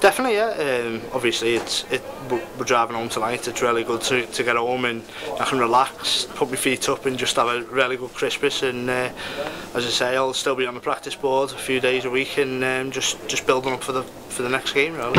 Definitely, yeah. Um, obviously, it's it. We're driving home tonight. It's really good to, to get home and I can relax, put my feet up, and just have a really good Christmas. And uh, as I say, I'll still be on the practice board a few days a week and um, just just building up for the for the next game really.